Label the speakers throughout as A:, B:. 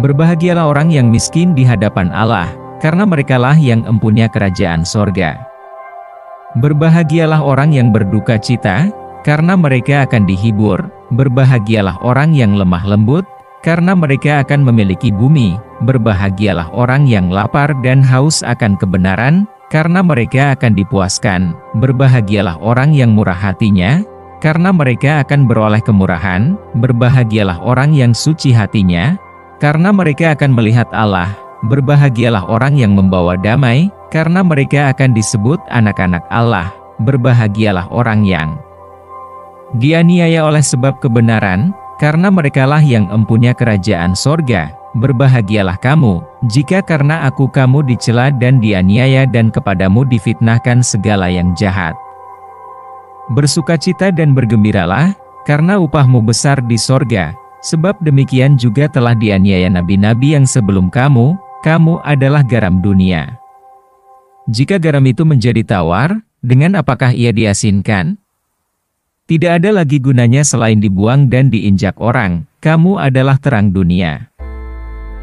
A: Berbahagialah orang yang miskin di hadapan Allah, karena merekalah yang empunya kerajaan sorga. Berbahagialah orang yang berduka cita, karena mereka akan dihibur. Berbahagialah orang yang lemah lembut, karena mereka akan memiliki bumi. Berbahagialah orang yang lapar dan haus akan kebenaran, karena mereka akan dipuaskan. Berbahagialah orang yang murah hatinya, karena mereka akan beroleh kemurahan. Berbahagialah orang yang suci hatinya, karena mereka akan melihat Allah. Berbahagialah orang yang membawa damai, karena mereka akan disebut anak-anak Allah. Berbahagialah orang yang dianiaya oleh sebab kebenaran, karena merekalah yang empunya kerajaan sorga. Berbahagialah kamu, jika karena aku kamu dicela dan dianiaya dan kepadamu difitnahkan segala yang jahat. Bersukacita dan bergembiralah, karena upahmu besar di sorga, sebab demikian juga telah dianiaya nabi-nabi yang sebelum kamu, kamu adalah garam dunia. Jika garam itu menjadi tawar, dengan apakah ia diasinkan? Tidak ada lagi gunanya selain dibuang dan diinjak orang, kamu adalah terang dunia.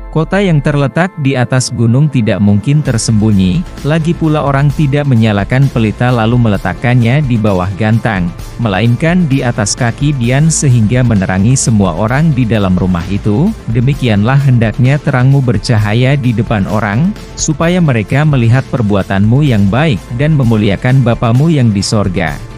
A: Kota yang terletak di atas gunung tidak mungkin tersembunyi, lagi pula orang tidak menyalakan pelita lalu meletakkannya di bawah gantang, melainkan di atas kaki Dian sehingga menerangi semua orang di dalam rumah itu, demikianlah hendaknya terangmu bercahaya di depan orang, supaya mereka melihat perbuatanmu yang baik dan memuliakan Bapamu yang di sorga.